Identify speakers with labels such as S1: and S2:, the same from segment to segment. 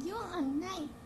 S1: anay. Oh, yung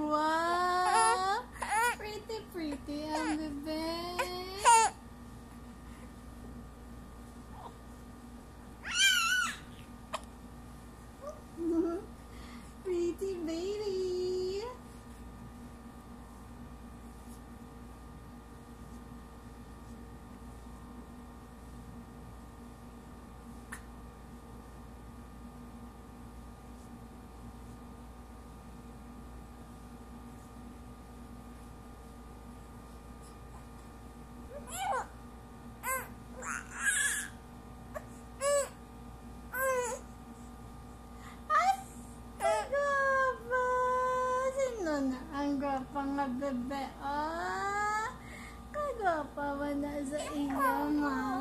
S1: Wow! Pretty, pretty ang bebe. Ang gwapa nga bebe. Ah, oh, kagwapa mo na sa iyo, mama.